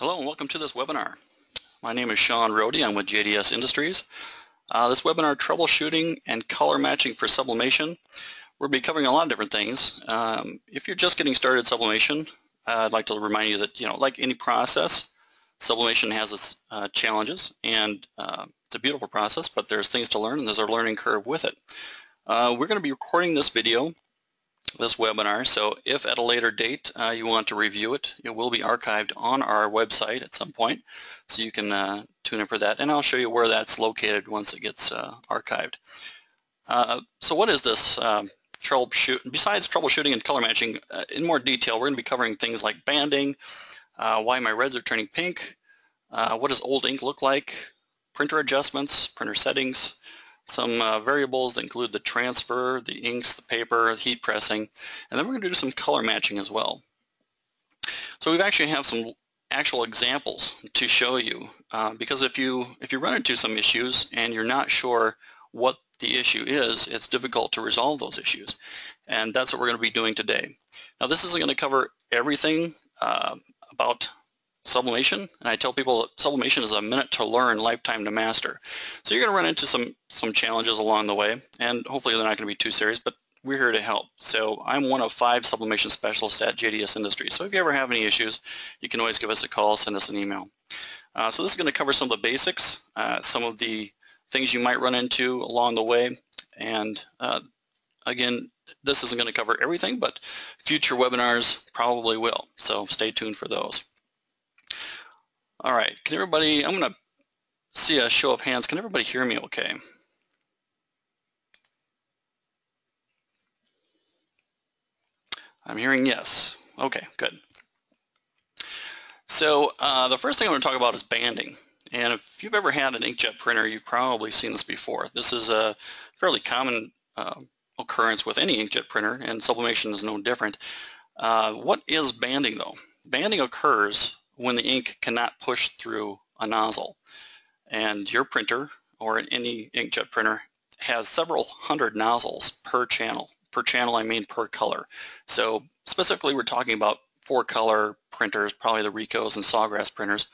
Hello and welcome to this webinar. My name is Sean Rohde. I'm with JDS Industries. Uh, this webinar, Troubleshooting and Color Matching for Sublimation. We'll be covering a lot of different things. Um, if you're just getting started sublimation, uh, I'd like to remind you that, you know, like any process, sublimation has its uh, challenges and uh, it's a beautiful process, but there's things to learn and there's a learning curve with it. Uh, we're going to be recording this video this webinar. So if at a later date uh, you want to review it, it will be archived on our website at some point. So you can uh, tune in for that. And I'll show you where that's located once it gets uh, archived. Uh, so what is this um, troubleshoot? Besides troubleshooting and color matching, uh, in more detail, we're going to be covering things like banding, why my reds are turning pink, what does old ink look like, printer adjustments, printer settings, some uh, variables that include the transfer, the inks, the paper, heat pressing, and then we're going to do some color matching as well. So we actually have some actual examples to show you uh, because if you if you run into some issues and you're not sure what the issue is, it's difficult to resolve those issues. And that's what we're going to be doing today. Now this isn't going to cover everything uh, about sublimation, and I tell people that sublimation is a minute to learn, lifetime to master. So you're going to run into some some challenges along the way, and hopefully they're not going to be too serious, but we're here to help. So I'm one of five sublimation specialists at JDS Industries. So if you ever have any issues, you can always give us a call, send us an email. Uh, so this is going to cover some of the basics, uh, some of the things you might run into along the way, and uh, again, this isn't going to cover everything, but future webinars probably will. So stay tuned for those. All right, can everybody, I'm gonna see a show of hands. Can everybody hear me okay? I'm hearing yes. Okay, good. So uh, the first thing I'm going to talk about is banding. And if you've ever had an inkjet printer, you've probably seen this before. This is a fairly common uh, occurrence with any inkjet printer, and sublimation is no different. Uh, what is banding though? Banding occurs when the ink cannot push through a nozzle. And your printer or any inkjet printer has several hundred nozzles per channel. Per channel, I mean per color. So specifically, we're talking about four color printers, probably the Ricohs and Sawgrass printers.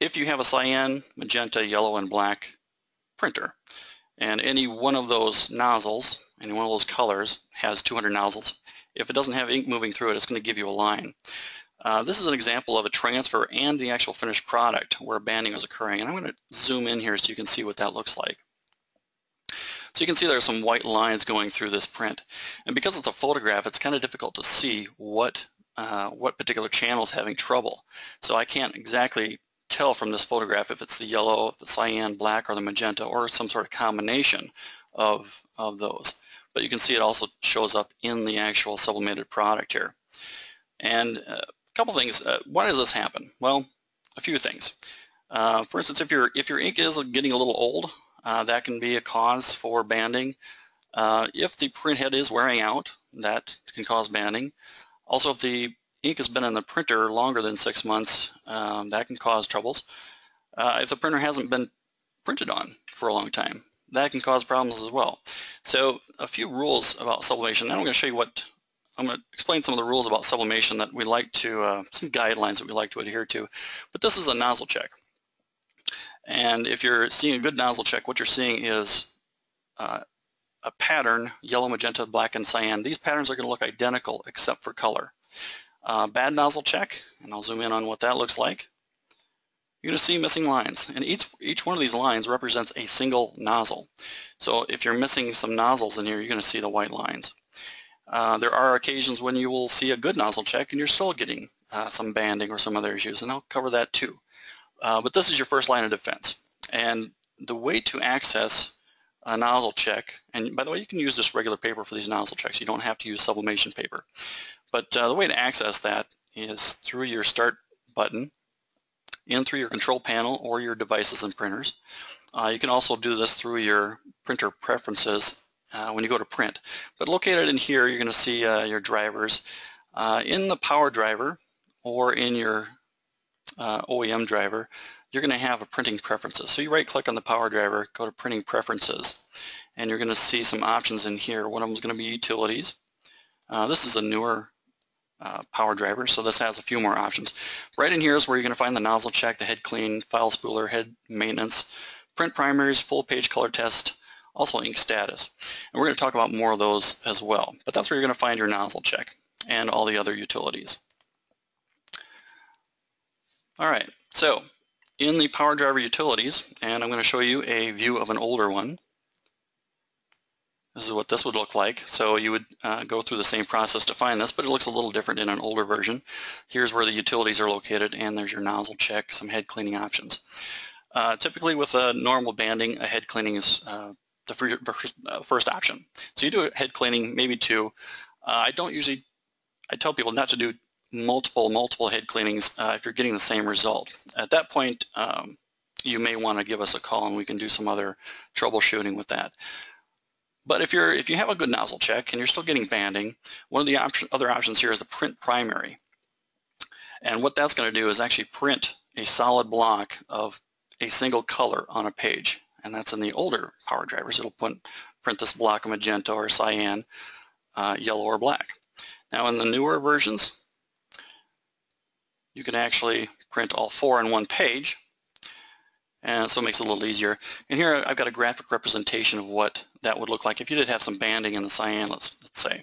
If you have a cyan, magenta, yellow, and black printer, and any one of those nozzles, any one of those colors has 200 nozzles, if it doesn't have ink moving through it, it's going to give you a line. Uh, this is an example of a transfer and the actual finished product where banding is occurring. And I'm going to zoom in here so you can see what that looks like. So you can see there are some white lines going through this print. And because it's a photograph, it's kind of difficult to see what, uh, what particular channel is having trouble. So I can't exactly tell from this photograph if it's the yellow, the cyan, black, or the magenta, or some sort of combination of, of those. But you can see it also shows up in the actual sublimated product here. And uh, couple things. Uh, why does this happen? Well, a few things. Uh, for instance, if your if your ink is getting a little old, uh, that can be a cause for banding. Uh, if the printhead is wearing out, that can cause banding. Also, if the ink has been in the printer longer than six months, um, that can cause troubles. Uh, if the printer hasn't been printed on for a long time, that can cause problems as well. So a few rules about sublimation. Then I'm going to show you what I'm going to explain some of the rules about sublimation that we like to, uh, some guidelines that we like to adhere to. But this is a nozzle check. And if you're seeing a good nozzle check, what you're seeing is uh, a pattern, yellow, magenta, black, and cyan. These patterns are going to look identical except for color. Uh, bad nozzle check, and I'll zoom in on what that looks like. You're going to see missing lines, and each, each one of these lines represents a single nozzle. So if you're missing some nozzles in here, you're going to see the white lines. Uh, there are occasions when you will see a good nozzle check and you're still getting uh, some banding or some other issues, and I'll cover that too. Uh, but this is your first line of defense. And the way to access a nozzle check, and by the way, you can use just regular paper for these nozzle checks. You don't have to use sublimation paper. But uh, the way to access that is through your Start button, in through your control panel or your devices and printers. Uh, you can also do this through your printer preferences uh, when you go to print. But located in here, you're going to see uh, your drivers. Uh, in the power driver or in your uh, OEM driver, you're going to have a printing preferences. So you right click on the power driver, go to printing preferences, and you're going to see some options in here. One of them is going to be utilities. Uh, this is a newer uh, power driver, so this has a few more options. Right in here is where you're going to find the nozzle check, the head clean, file spooler, head maintenance, print primaries, full page color test, also ink status. And we're going to talk about more of those as well. But that's where you're going to find your nozzle check and all the other utilities. All right, so in the power driver utilities, and I'm going to show you a view of an older one. This is what this would look like. So you would uh, go through the same process to find this, but it looks a little different in an older version. Here's where the utilities are located, and there's your nozzle check, some head cleaning options. Uh, typically with a normal banding, a head cleaning is uh, the first, uh, first option. So you do a head cleaning, maybe two. Uh, I don't usually, I tell people not to do multiple, multiple head cleanings uh, if you're getting the same result. At that point, um, you may want to give us a call and we can do some other troubleshooting with that. But if you're if you have a good nozzle check and you're still getting banding, one of the option, other options here is the print primary. And what that's going to do is actually print a solid block of a single color on a page. And that's in the older power drivers. It'll put, print this block of magenta or cyan, uh, yellow or black. Now in the newer versions, you can actually print all four in one page. And so it makes it a little easier. And here I've got a graphic representation of what that would look like if you did have some banding in the cyan, let's, let's say.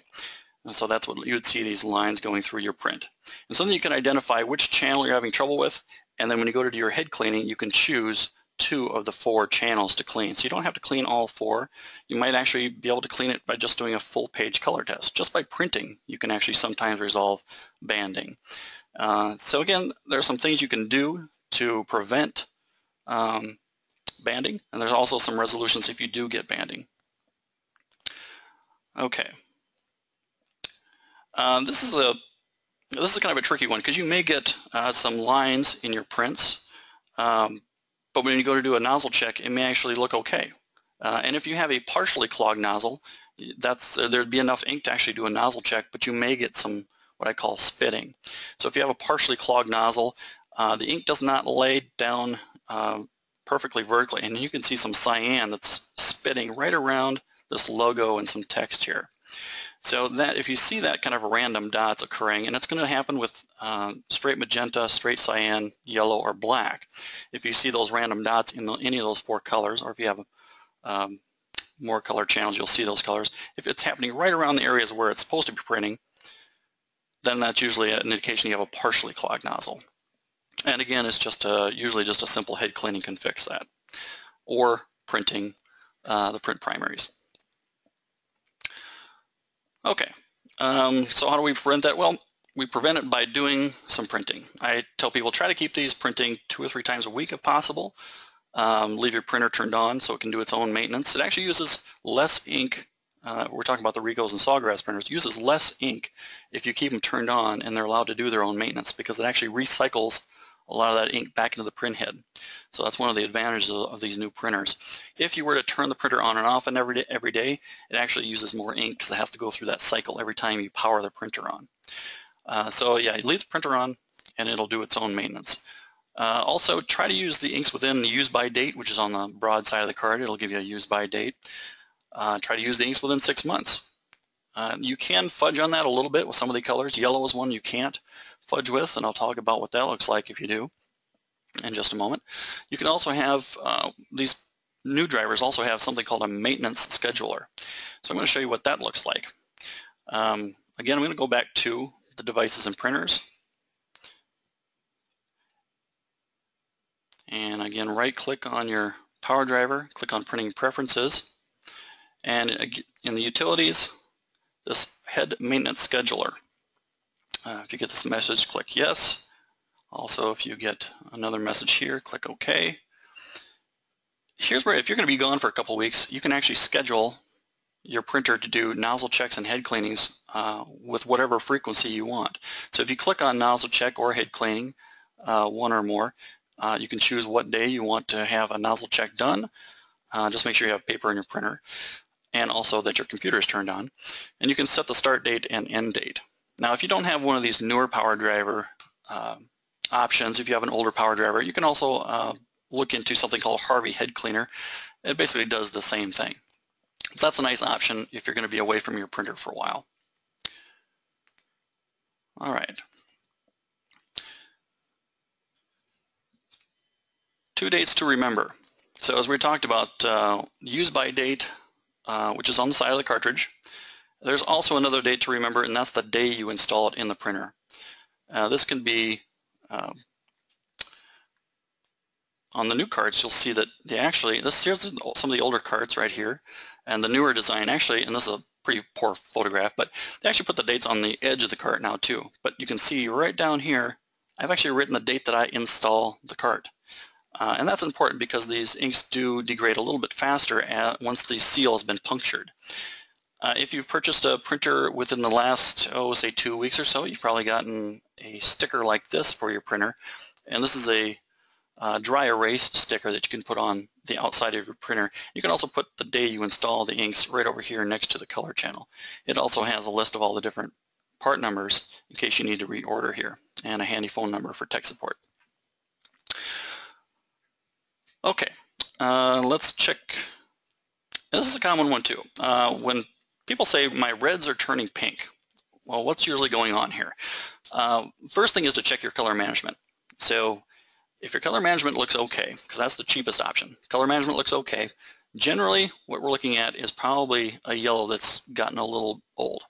And so that's what you would see these lines going through your print. And so then you can identify which channel you're having trouble with, and then when you go to do your head cleaning, you can choose two of the four channels to clean. So you don't have to clean all four. You might actually be able to clean it by just doing a full page color test. Just by printing, you can actually sometimes resolve banding. Uh, so again, there are some things you can do to prevent um, banding, and there's also some resolutions if you do get banding. Okay. Um, this is a this is kind of a tricky one because you may get uh, some lines in your prints, um, but when you go to do a nozzle check, it may actually look okay. Uh, and if you have a partially clogged nozzle, that's uh, there'd be enough ink to actually do a nozzle check, but you may get some what I call spitting. So if you have a partially clogged nozzle, uh, the ink does not lay down uh, perfectly vertically, and you can see some cyan that's spitting right around this logo and some text here. So that if you see that kind of random dots occurring, and it's going to happen with uh, straight magenta, straight cyan, yellow, or black. If you see those random dots in the, any of those four colors, or if you have um, more color channels, you'll see those colors. If it's happening right around the areas where it's supposed to be printing, then that's usually an indication you have a partially clogged nozzle. And again, it's just a, usually just a simple head cleaning can fix that. Or printing uh, the print primaries. Okay, um, so how do we prevent that? Well, we prevent it by doing some printing. I tell people try to keep these printing two or three times a week if possible. Um, leave your printer turned on so it can do its own maintenance. It actually uses less ink. Uh, we're talking about the Ricohs and Sawgrass printers. uses less ink if you keep them turned on and they're allowed to do their own maintenance because it actually recycles a lot of that ink back into the print head. So that's one of the advantages of, of, these new printers. If you were to turn the printer on and off and every day, every day, it actually uses more ink because it has to go through that cycle every time you power the printer on. Uh, so yeah, leave the printer on and it'll do its own maintenance. Uh, also, try to use the inks within the use by date, which is on the broad side of the card. It'll give you a use by date. Uh, try to use the inks within six months. Uh, you can fudge on that a little bit with some of the colors. Yellow is one you can't fudge with, and I'll talk about what that looks like if you do in just a moment. You can also have, uh, these new drivers also have something called a maintenance scheduler. So I'm going to show you what that looks like. Um, again, I'm going to go back to the devices and printers. And again, right click on your power driver, click on printing preferences. And in the utilities, this head maintenance scheduler. Uh, if you get this message, click yes. Also, if you get another message here, click OK. Here's where, if you're going to be gone for a couple weeks, you can actually schedule your printer to do nozzle checks and head cleanings uh, with whatever frequency you want. So if you click on nozzle check or head cleaning, uh, one or more, uh, you can choose what day you want to have a nozzle check done. Uh, just make sure you have paper in your printer and also that your computer is turned on. And you can set the start date and end date. Now, if you don't have one of these newer power driver uh, options, if you have an older power driver, you can also uh, look into something called Harvey Head Cleaner. It basically does the same thing. So that's a nice option if you're going to be away from your printer for a while. All right. Two dates to remember. So as we talked about, uh, use by date, uh, which is on the side of the cartridge. There's also another date to remember, and that's the day you install it in the printer. Uh, this can be um, on the new cards, you'll see that they actually, this here's some of the older cards right here, and the newer design actually, and this is a pretty poor photograph, but they actually put the dates on the edge of the cart now too. But you can see right down here, I've actually written the date that I install the cart. Uh, and that's important because these inks do degrade a little bit faster at, once the seal has been punctured. Uh, if you've purchased a printer within the last, oh, say two weeks or so, you've probably gotten a sticker like this for your printer. And this is a uh, dry erase sticker that you can put on the outside of your printer. You can also put the day you install the inks right over here next to the color channel. It also has a list of all the different part numbers in case you need to reorder here and a handy phone number for tech support. Okay, uh, let's check. This is a common one too. Uh, when people say my reds are turning pink, well, what's usually going on here? Uh, first thing is to check your color management. So if your color management looks okay, because that's the cheapest option, color management looks okay, generally what we're looking at is probably a yellow that's gotten a little old.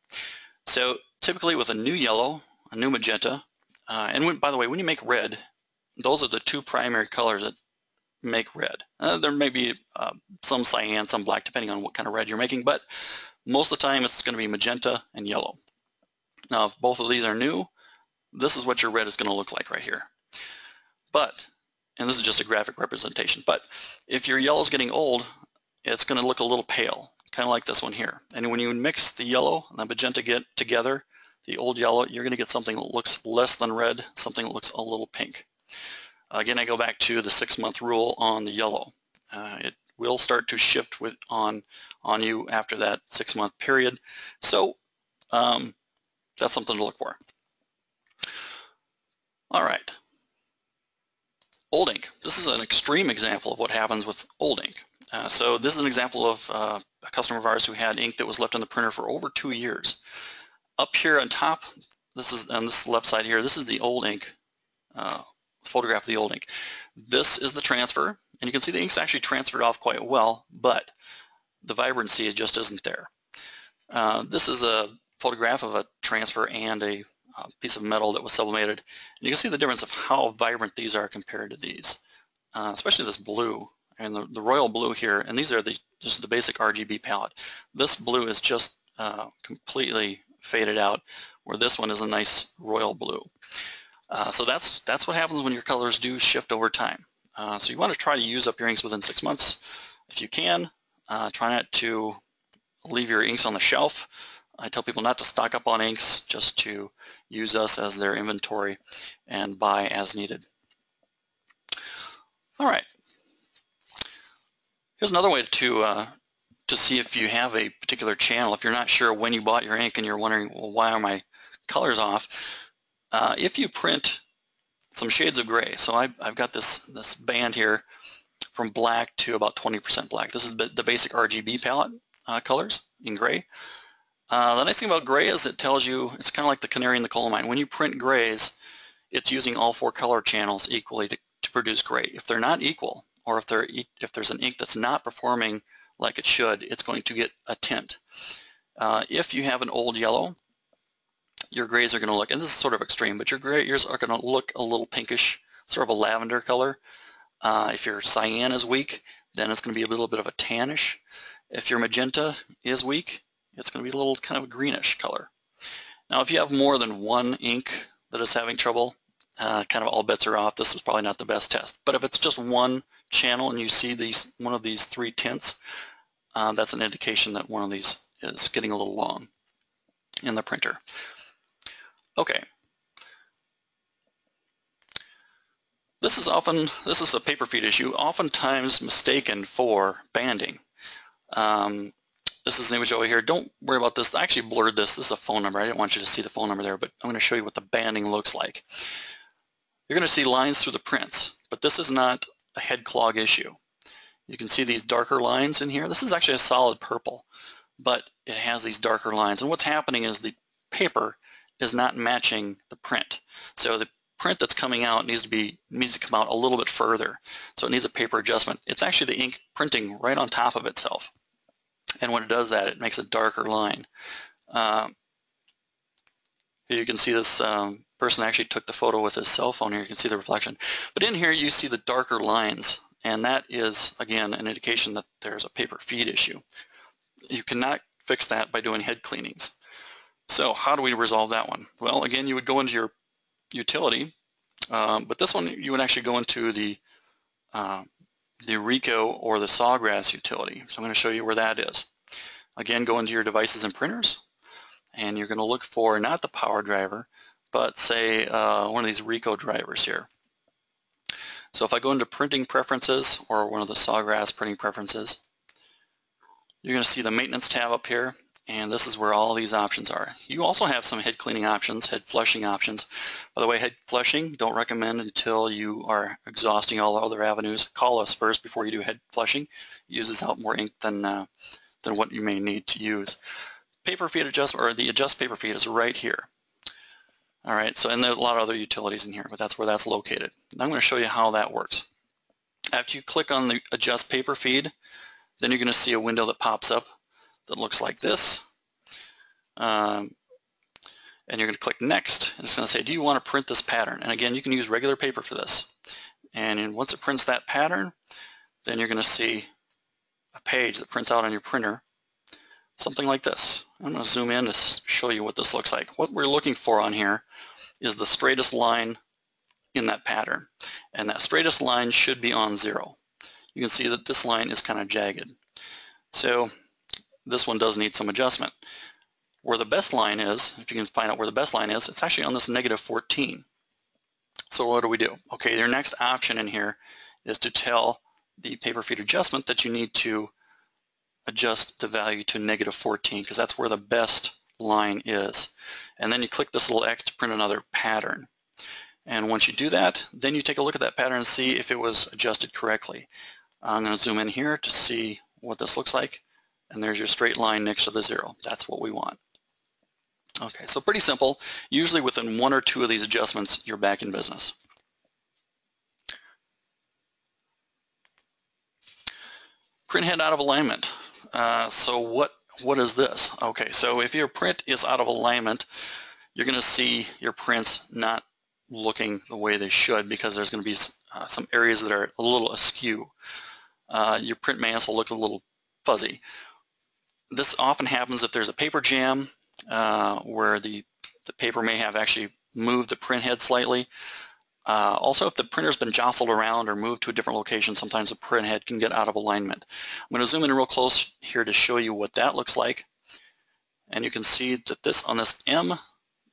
So typically with a new yellow, a new magenta, uh, and when, by the way, when you make red, those are the two primary colors that make red. Uh, there may be uh, some cyan, some black, depending on what kind of red you're making, but most of the time it's going to be magenta and yellow. Now, if both of these are new, this is what your red is going to look like right here. But, and this is just a graphic representation, but if your yellow is getting old, it's going to look a little pale, kind of like this one here. And when you mix the yellow and the magenta get together, the old yellow, you're going to get something that looks less than red, something that looks a little pink. Again, I go back to the six-month rule on the yellow. Uh, it will start to shift with on on you after that six-month period. So um, that's something to look for. All right. Old ink. This is an extreme example of what happens with old ink. Uh, so this is an example of uh, a customer of ours who had ink that was left on the printer for over two years. Up here on top, this is on this left side here, this is the old ink uh, photograph of the old ink. This is the transfer, and you can see the ink's actually transferred off quite well, but the vibrancy just isn't there. Uh, this is a photograph of a transfer and a uh, piece of metal that was sublimated. And you can see the difference of how vibrant these are compared to these, uh, especially this blue and the, the, royal blue here. And these are the just the basic RGB palette. This blue is just uh, completely faded out, where this one is a nice royal blue. Uh, so that's that's what happens when your colors do shift over time. Uh, so you want to try to use up your inks within six months if you can. Uh, try not to leave your inks on the shelf. I tell people not to stock up on inks, just to use us as their inventory and buy as needed. All right. Here's another way to uh, to see if you have a particular channel. If you're not sure when you bought your ink and you're wondering, well, why are my colors off? Uh, if you print some shades of gray, so I, have got this, this band here from black to about 20% black. This is the, the basic RGB palette uh, colors in gray. Uh, the nice thing about gray is it tells you, it's kind of like the canary in the coal mine. When you print grays, it's using all four color channels equally to, to produce gray. If they're not equal, or if, they're, if there's an ink that's not performing like it should, it's going to get a tint. Uh, if you have an old yellow, your grays are going to look, and this is sort of extreme, but your gray grays are going to look a little pinkish, sort of a lavender color. Uh, if your cyan is weak, then it's going to be a little bit of a tannish. If your magenta is weak, it's going to be a little kind of a greenish color. Now, if you have more than one ink that is having trouble, uh, kind of all bets are off. This is probably not the best test. But if it's just one channel and you see these one of these three tints, uh, that's an indication that one of these is getting a little long in the printer. Okay. This is often, this is a paper feed issue, oftentimes mistaken for banding. Um, this is an image over here. Don't worry about this. I actually blurred this. This is a phone number. I didn't want you to see the phone number there, but I'm going to show you what the banding looks like. You're going to see lines through the prints, but this is not a head clog issue. You can see these darker lines in here. This is actually a solid purple, but it has these darker lines. And what's happening is the paper is not matching the print. So the print that's coming out needs to be needs to come out a little bit further. So it needs a paper adjustment. It's actually the ink printing right on top of itself. And when it does that, it makes a darker line. Um, you can see this um, person actually took the photo with his cell phone here. You can see the reflection. But in here, you see the darker lines. And that is, again, an indication that there's a paper feed issue. You cannot fix that by doing head cleanings. So how do we resolve that one? Well, again, you would go into your utility, um, but this one you would actually go into the uh, the Ricoh or the Sawgrass utility. So I'm going to show you where that is. Again, go into your devices and printers, and you're going to look for not the power driver, but say uh, one of these Ricoh drivers here. So if I go into printing preferences or one of the Sawgrass printing preferences, you're going to see the maintenance tab up here and this is where all these options are. You also have some head cleaning options, head flushing options. By the way, head flushing, don't recommend until you are exhausting all other avenues. Call us first before you do head flushing. It uses out more ink than, uh, than what you may need to use. Paper feed adjustment, or the adjust paper feed is right here. All right, so and there's a lot of other utilities in here, but that's where that's located. And I'm going to show you how that works. After you click on the adjust paper feed, then you're going to see a window that pops up that looks like this. Um, and you're going to click next and it's going to say do you want to print this pattern and again you can use regular paper for this and once it prints that pattern then you're going to see a page that prints out on your printer something like this. I'm going to zoom in to show you what this looks like. What we're looking for on here is the straightest line in that pattern and that straightest line should be on zero. You can see that this line is kind of jagged. So this one does need some adjustment. Where the best line is, if you can find out where the best line is, it's actually on this negative 14. So what do we do? Okay, your next option in here is to tell the paper feed adjustment that you need to adjust the value to negative 14 because that's where the best line is. And then you click this little X to print another pattern. And once you do that, then you take a look at that pattern and see if it was adjusted correctly. I'm going to zoom in here to see what this looks like and there's your straight line next to the zero. That's what we want. Okay, so pretty simple. Usually within one or two of these adjustments, you're back in business. Print head out of alignment. Uh, so what what is this? Okay, so if your print is out of alignment, you're going to see your prints not looking the way they should because there's going to be uh, some areas that are a little askew. Uh, your print mass will look a little fuzzy this often happens if there's a paper jam uh, where the, the paper may have actually moved the print head slightly. Uh, also, if the printer's been jostled around or moved to a different location, sometimes the print head can get out of alignment. I'm going to zoom in real close here to show you what that looks like. And you can see that this on this M,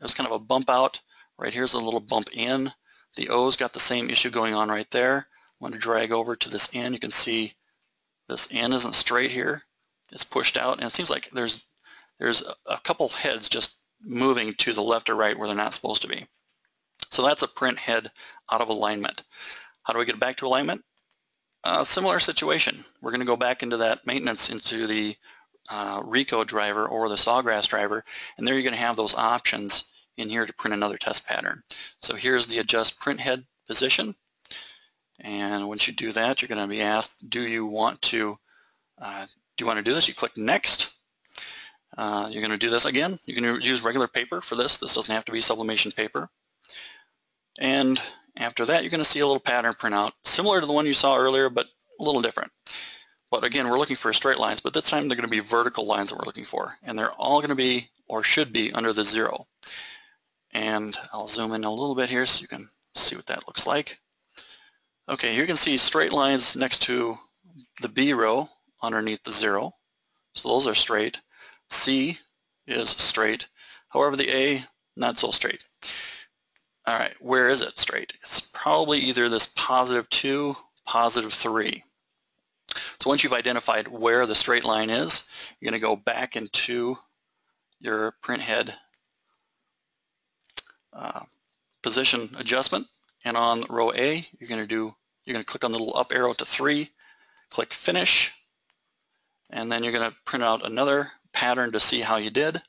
is kind of a bump out. Right here's a little bump in. The O's got the same issue going on right there. I'm going to drag over to this N. You can see this N isn't straight here is pushed out, and it seems like there's there's a couple heads just moving to the left or right where they're not supposed to be. So that's a print head out of alignment. How do we get back to alignment? Uh, similar situation. We're going to go back into that maintenance into the uh, Ricoh driver or the Sawgrass driver, and there you're going to have those options in here to print another test pattern. So here's the adjust print head position, and once you do that, you're going to be asked, do you want to uh, do you want to do this? You click Next. Uh, you're going to do this again. You can use regular paper for this. This doesn't have to be sublimation paper. And after that, you're going to see a little pattern printout, similar to the one you saw earlier, but a little different. But again, we're looking for straight lines, but this time they're going to be vertical lines that we're looking for. And they're all going to be, or should be, under the zero. And I'll zoom in a little bit here so you can see what that looks like. Okay, here you can see straight lines next to the B row underneath the zero. So those are straight. C is straight. However, the A, not so straight. All right, where is it straight? It's probably either this positive 2, positive 3. So once you've identified where the straight line is, you're going to go back into your print head uh, position adjustment. And on row A, you're going to do, you're going to click on the little up arrow to 3, click Finish, and then you're going to print out another pattern to see how you did.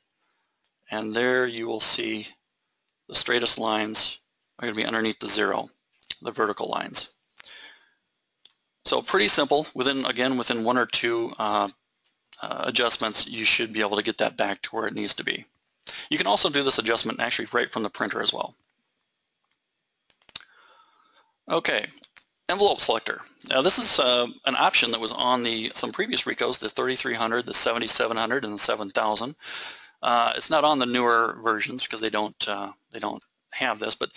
And there you will see the straightest lines are going to be underneath the zero, the vertical lines. So pretty simple. Within Again, within one or two uh, uh, adjustments, you should be able to get that back to where it needs to be. You can also do this adjustment actually right from the printer as well. Okay, envelope selector. Now this is uh, an option that was on the some previous Ricohs, the 3300, the 7700, and the 7000. Uh, it's not on the newer versions because they don't uh, they don't have this, but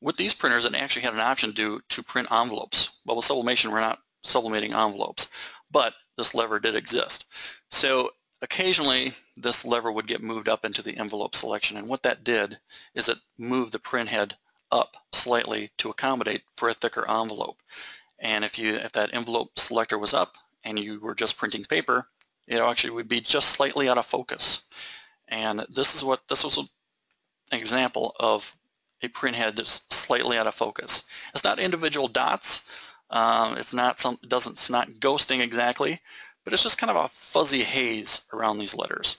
with these printers, it actually had an option to to print envelopes. But with sublimation, we're not sublimating envelopes, but this lever did exist. So occasionally, this lever would get moved up into the envelope selection, and what that did is it moved the print head up slightly to accommodate for a thicker envelope. And if you if that envelope selector was up and you were just printing paper, it actually would be just slightly out of focus. And this is what this was an example of a print head that's slightly out of focus. It's not individual dots. Um, it's not some doesn't it's not ghosting exactly, but it's just kind of a fuzzy haze around these letters.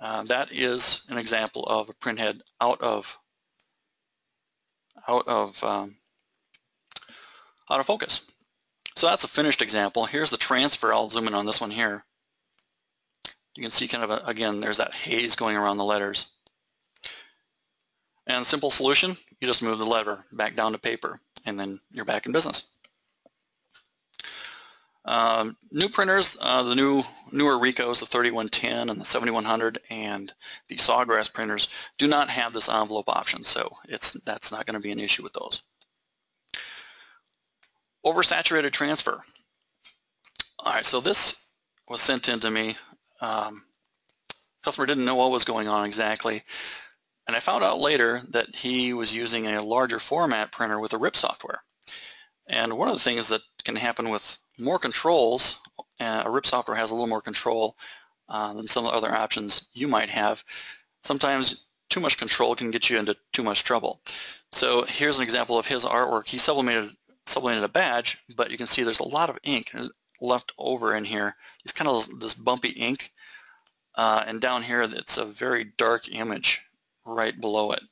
Uh, that is an example of a print head out of out of um, out of focus. So that's a finished example. Here's the transfer. I'll zoom in on this one here. You can see kind of, a, again, there's that haze going around the letters. And simple solution, you just move the lever back down to paper and then you're back in business. Um, new printers, uh, the new newer Ricohs, the 3110 and the 7100 and the Sawgrass printers do not have this envelope option, so it's that's not going to be an issue with those. Oversaturated transfer. All right, so this was sent in to me. Um, customer didn't know what was going on exactly, and I found out later that he was using a larger format printer with a RIP software. And one of the things that can happen with more controls, uh, a RIP software has a little more control uh, than some of the other options you might have. Sometimes too much control can get you into too much trouble. So here's an example of his artwork. He sublimated, sublimated a badge, but you can see there's a lot of ink left over in here. It's kind of this bumpy ink. Uh, and down here, it's a very dark image right below it.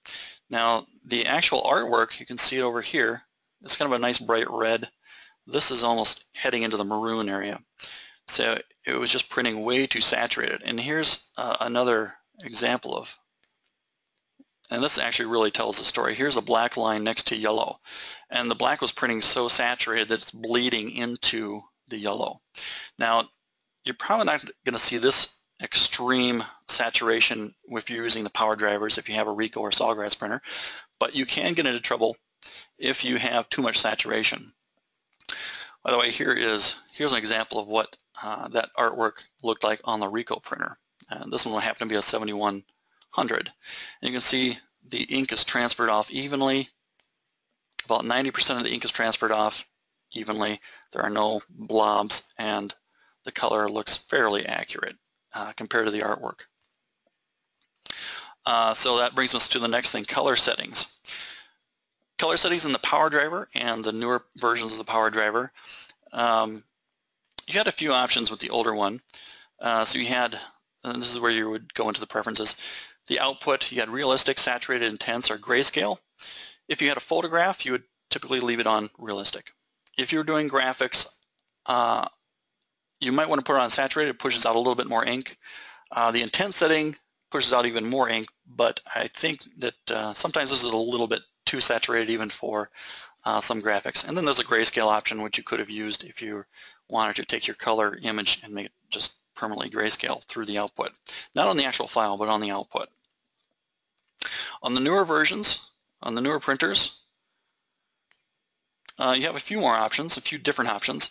Now, the actual artwork, you can see it over here. It's kind of a nice bright red. This is almost heading into the maroon area. So it was just printing way too saturated. And here's uh, another example of, and this actually really tells the story. Here's a black line next to yellow. And the black was printing so saturated that it's bleeding into the yellow. Now, you're probably not going to see this extreme saturation if you're using the power drivers, if you have a Ricoh or Sawgrass printer, but you can get into trouble if you have too much saturation. By the way, here is here's an example of what uh, that artwork looked like on the Ricoh printer. And this one will happen to be a 7100. And you can see the ink is transferred off evenly. About 90% of the ink is transferred off evenly. There are no blobs and the color looks fairly accurate uh, compared to the artwork. Uh, so that brings us to the next thing, color settings color settings in the power driver and the newer versions of the power driver. Um, you had a few options with the older one. Uh, so you had, this is where you would go into the preferences, the output, you had realistic, saturated, intense, or grayscale. If you had a photograph, you would typically leave it on realistic. If you're doing graphics, uh, you might want to put it on saturated, it pushes out a little bit more ink. Uh, the intense setting pushes out even more ink, but I think that uh, sometimes this is a little bit too saturated even for uh, some graphics. And then there's a grayscale option which you could have used if you wanted to take your color image and make it just permanently grayscale through the output. Not on the actual file, but on the output. On the newer versions, on the newer printers, uh, you have a few more options, a few different options.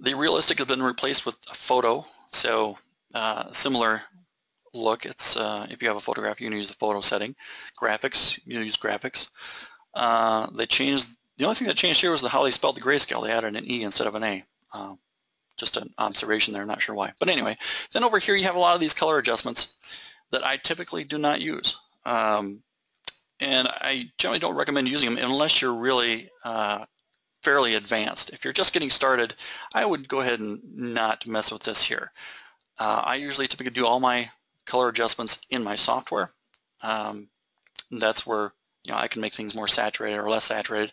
The realistic has been replaced with a photo, so uh, similar look. It's uh, if you have a photograph, you can use the photo setting. Graphics, you use graphics. Uh, they changed. The only thing that changed here was the how they spelled the grayscale. They added an E instead of an A. Uh, just an observation there, not sure why. But anyway, then over here you have a lot of these color adjustments that I typically do not use. Um, and I generally don't recommend using them unless you're really uh, fairly advanced. If you're just getting started, I would go ahead and not mess with this here. Uh, I usually typically do all my color adjustments in my software. Um, that's where you know I can make things more saturated or less saturated.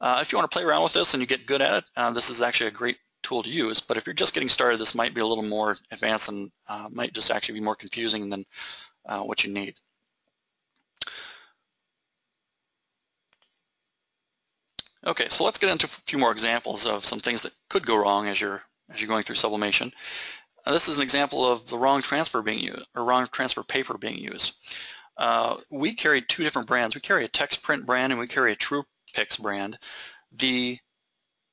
Uh, if you want to play around with this and you get good at it, uh, this is actually a great tool to use. But if you're just getting started, this might be a little more advanced and uh, might just actually be more confusing than uh, what you need. Okay, so let's get into a few more examples of some things that could go wrong as you're as you're going through sublimation. Uh, this is an example of the wrong transfer being used, or wrong transfer paper being used. Uh, we carry two different brands. We carry a Texprint brand and we carry a TruePix brand. The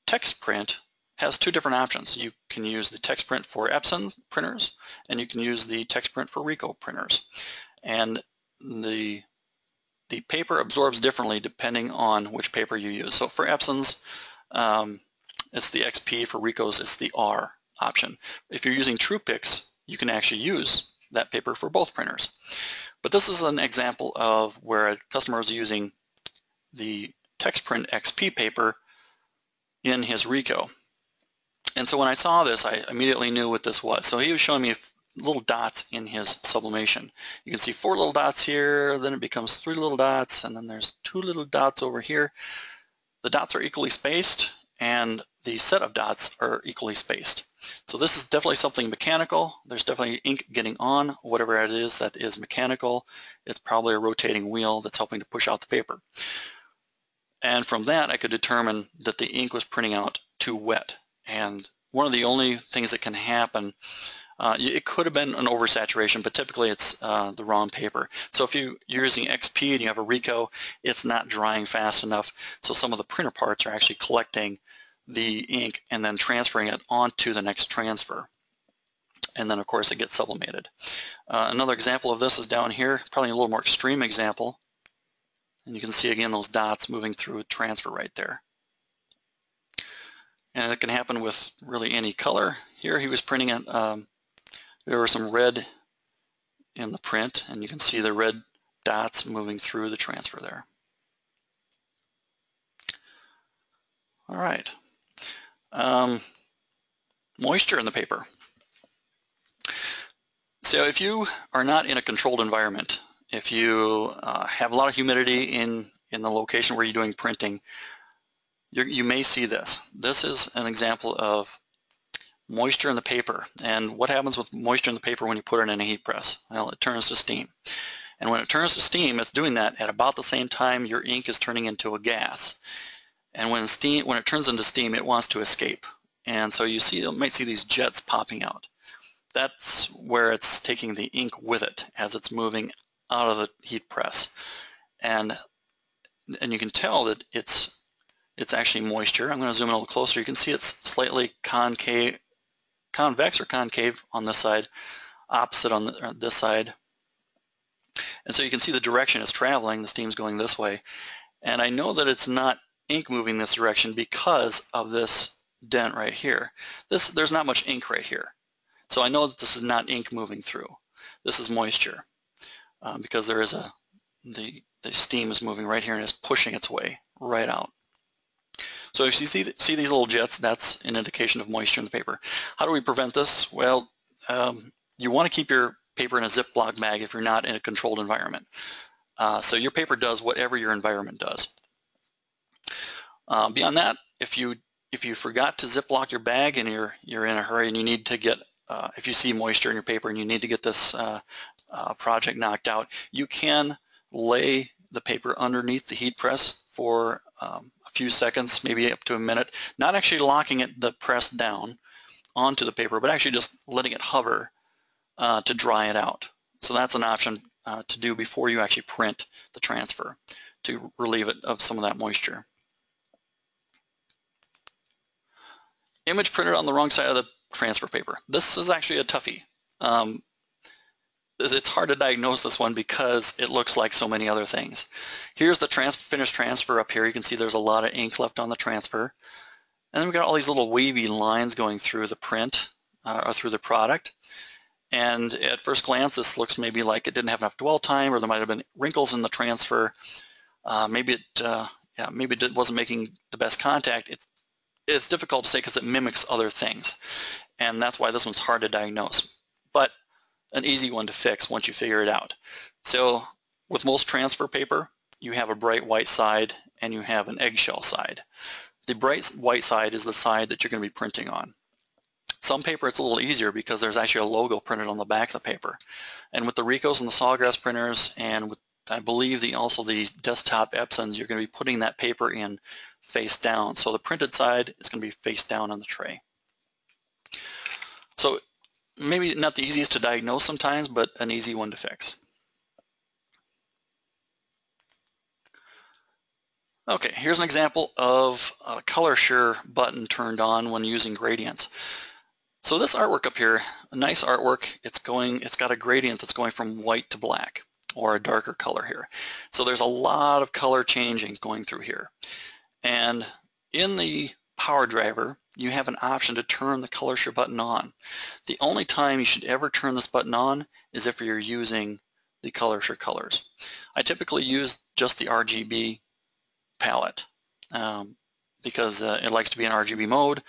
Texprint has two different options. You can use the Texprint for Epson printers and you can use the Texprint for Ricoh printers. And the the paper absorbs differently depending on which paper you use. So for Epson's, um, it's the XP. For Ricoh's, it's the R option. If you're using TruePix, you can actually use that paper for both printers. But this is an example of where a customer is using the Texprint XP paper in his Ricoh. And so when I saw this, I immediately knew what this was. So he was showing me little dots in his sublimation. You can see four little dots here, then it becomes three little dots, and then there's two little dots over here. The dots are equally spaced, and the set of dots are equally spaced. So this is definitely something mechanical. There's definitely ink getting on, whatever it is that is mechanical. It's probably a rotating wheel that's helping to push out the paper. And from that, I could determine that the ink was printing out too wet. And one of the only things that can happen, uh, it could have been an oversaturation, but typically it's uh, the wrong paper. So if you, you're using XP and you have a Ricoh, it's not drying fast enough. So some of the printer parts are actually collecting the ink and then transferring it onto the next transfer. And then of course it gets sublimated. Uh, another example of this is down here, probably a little more extreme example. And you can see again those dots moving through a transfer right there. And it can happen with really any color. Here he was printing it, um, there was some red in the print and you can see the red dots moving through the transfer there. All right. Um, moisture in the paper. So if you are not in a controlled environment, if you uh, have a lot of humidity in, in the location where you're doing printing, you may see this. This is an example of moisture in the paper. And what happens with moisture in the paper when you put it in a heat press? Well, it turns to steam. And when it turns to steam, it's doing that at about the same time your ink is turning into a gas. And when steam, when it turns into steam, it wants to escape. And so you see, you might see these jets popping out. That's where it's taking the ink with it as it's moving out of the heat press. And and you can tell that it's it's actually moisture. I'm going to zoom in a little closer. You can see it's slightly concave, convex or concave on this side, opposite on, the, on this side. And so you can see the direction it's traveling. The steam's going this way. And I know that it's not ink moving this direction because of this dent right here. This There's not much ink right here. So I know that this is not ink moving through. This is moisture um, because there is a, the, the steam is moving right here and is pushing its way right out. So if you see, see these little jets, that's an indication of moisture in the paper. How do we prevent this? Well, um, you want to keep your paper in a Ziploc bag if you're not in a controlled environment. Uh, so your paper does whatever your environment does. Uh, beyond that, if you if you forgot to Ziploc your bag and you're you're in a hurry and you need to get uh, if you see moisture in your paper and you need to get this uh, uh, project knocked out, you can lay the paper underneath the heat press for um, a few seconds, maybe up to a minute, not actually locking it the press down onto the paper, but actually just letting it hover uh, to dry it out. So that's an option to do before you actually print the transfer to relieve it of some of that moisture. Image printed on the wrong side of the transfer paper. This is actually a toughie. Um, it's hard to diagnose this one because it looks like so many other things. Here's the trans finished transfer up here. You can see there's a lot of ink left on the transfer. And then we've got all these little wavy lines going through the print uh, or through the product. And at first glance, this looks maybe like it didn't have enough dwell time or there might have been wrinkles in the transfer. Uh, maybe it uh, yeah, maybe it wasn't making the best contact. It's, it's difficult to say because it mimics other things. And that's why this one's hard to diagnose. But an easy one to fix once you figure it out. So with most transfer paper, you have a bright white side and you have an eggshell side. The bright white side is the side that you're going to be printing on. Some paper it's a little easier because there's actually a logo printed on the back of the paper. And with the Ricohs and the Sawgrass printers and with I believe the also the desktop Epsons, you're going to be putting that paper in face down. So the printed side is going to be face down on the tray. So maybe not the easiest to diagnose sometimes, but an easy one to fix. Okay, here's an example of a color button turned on when using gradients. So this artwork up here, a nice artwork, it's going, it's got a gradient that's going from white to black or a darker color here. So there's a lot of color changing going through here. And in the PowerDriver, you have an option to turn the ColorSure button on. The only time you should ever turn this button on is if you're using the ColorSure colors. I typically use just the RGB palette um, because uh, it likes to be in RGB mode.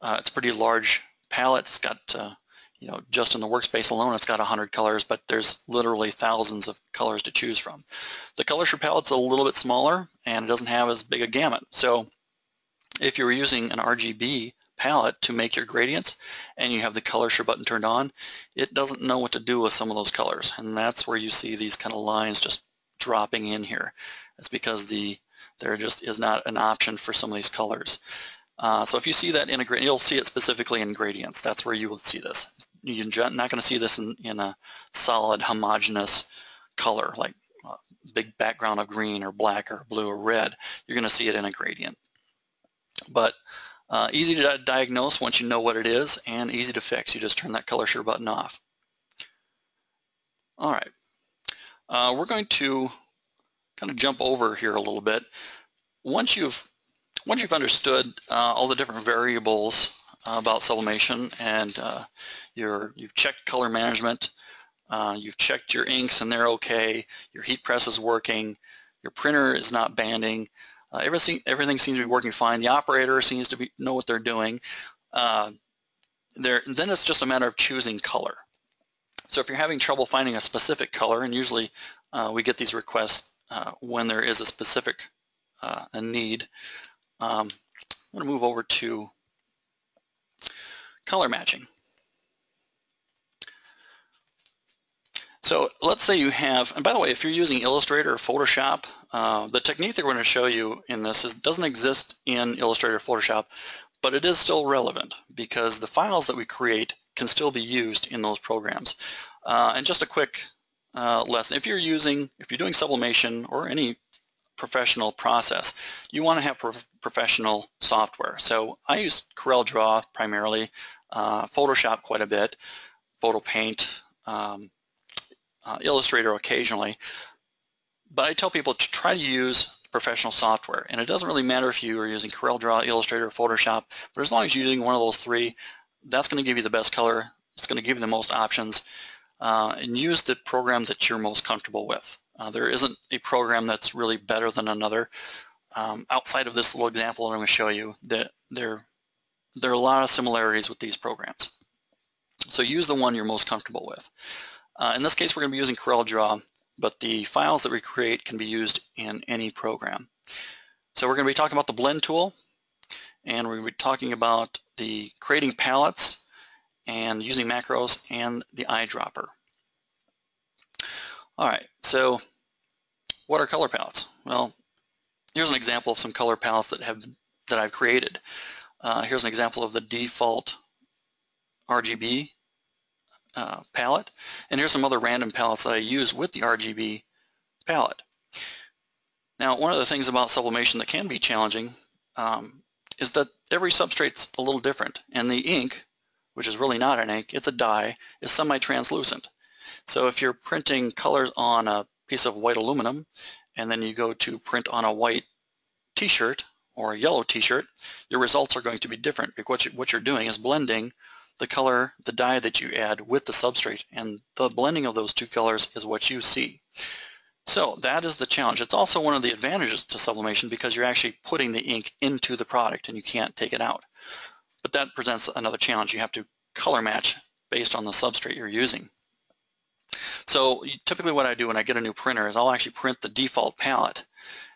Uh, it's a pretty large palette. It's got, uh, you know, just in the workspace alone, it's got 100 colors, but there's literally thousands of colors to choose from. The ColorSure palette's a little bit smaller and it doesn't have as big a gamut. So if you were using an RGB palette to make your gradients and you have the ColorSure button turned on, it doesn't know what to do with some of those colors. And that's where you see these kind of lines just dropping in here. It's because the there just is not an option for some of these colors. Uh, so if you see that in a gradient, you'll see it specifically in gradients. That's where you will see this. You're not going to see this in, in a solid homogeneous color like a big background of green or black or blue or red. You're going to see it in a gradient. But uh, easy to diagnose once you know what it is and easy to fix. You just turn that ColorSure button off. All right. Uh, we're going to kind of jump over here a little bit. Once you've once you've understood uh, all the different variables uh, about sublimation and uh, you have checked color management, uh, you've checked your inks and they're okay, your heat press is working, your printer is not banding, uh, everything everything seems to be working fine. The operator seems to be know what they're doing. Uh, there, then it's just a matter of choosing color. So if you're having trouble finding a specific color, and usually we get these requests uh, when there is a specific uh, a need. Um, I'm going to move over to color matching. So let's say you have, and by the way, if you're using Illustrator or Photoshop, uh, the technique that we're going to show you in this is, doesn't exist in Illustrator or Photoshop, but it is still relevant because the files that we create can still be used in those programs. Uh, and just a quick uh, lesson. If you're using, if you're doing sublimation or any professional process, you want to have pro professional software. So I use Corel Draw primarily, uh, Photoshop quite a bit, Photo Paint, um, uh, Illustrator occasionally, but I tell people to try to use professional software. And it doesn't really matter if you are using Corel Draw, Illustrator, or Photoshop, but as long as you're using one of those three, that's going to give you the best color. It's going to give you the most options uh, and use the program that you're most comfortable with. Uh, there isn't a program that's really better than another. Um, outside of this little example I'm going to show you, that there, there are a lot of similarities with these programs. So use the one you're most comfortable with. Uh, in this case, we're going to be using CorelDRAW, but the files that we create can be used in any program. So we're going to be talking about the blend tool, and we're going to be talking about the creating palettes, and using macros and the eyedropper. All right, so what are color palettes? Well, here's an example of some color palettes that have that I've created. Uh, here's an example of the default RGB uh, palette, and here's some other random palettes that I use with the RGB palette. Now, one of the things about sublimation that can be challenging um, is that every substrate's a little different, and the ink which is really not an ink, it's a dye, is semi-translucent. So if you're printing colors on a piece of white aluminum and then you go to print on a white t-shirt or a yellow t-shirt, your results are going to be different because what you're doing is blending the color, the dye that you add with the substrate and the blending of those two colors is what you see. So that is the challenge. It's also one of the advantages to sublimation because you're actually putting the ink into the product and you can't take it out but that presents another challenge. You have to color match based on the substrate you're using. So typically what I do when I get a new printer is I'll actually print the default palette